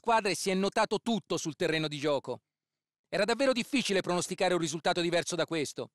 squadre si è notato tutto sul terreno di gioco. Era davvero difficile pronosticare un risultato diverso da questo.